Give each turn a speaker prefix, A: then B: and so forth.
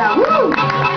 A: Yeah. Woo!